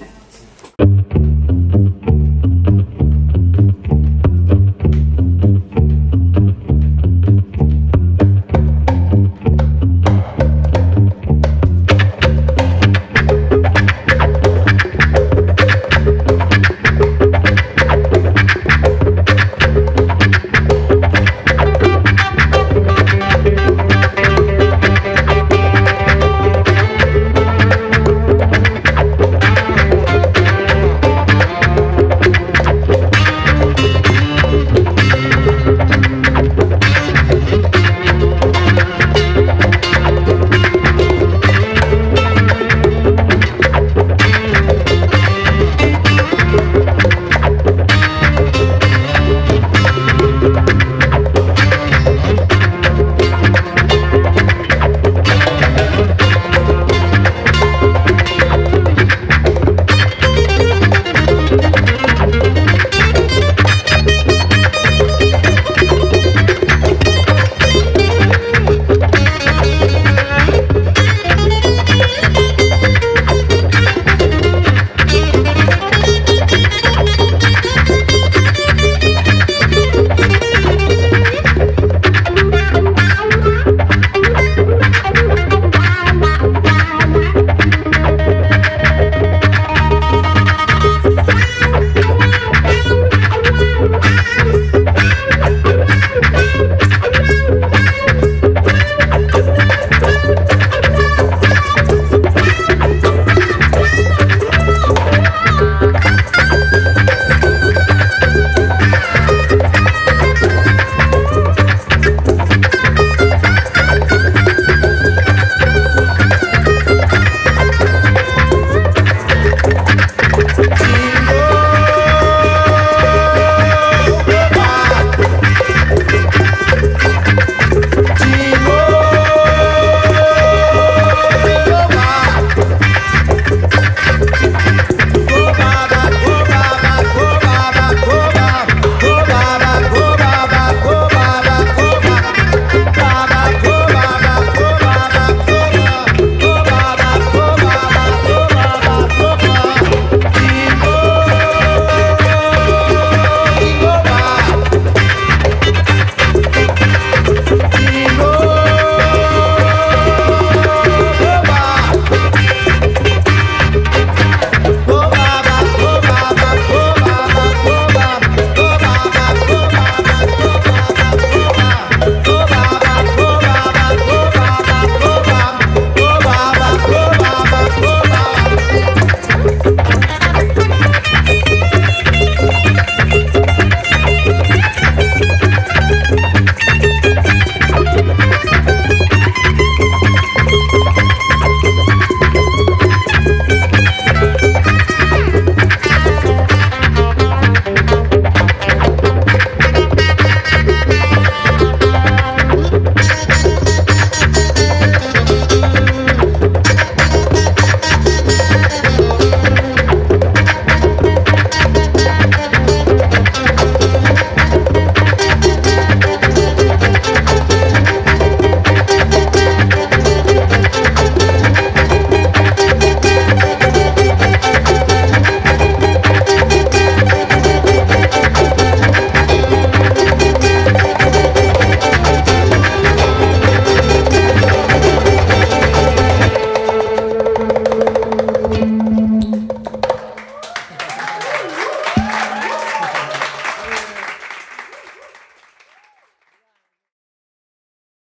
Yeah.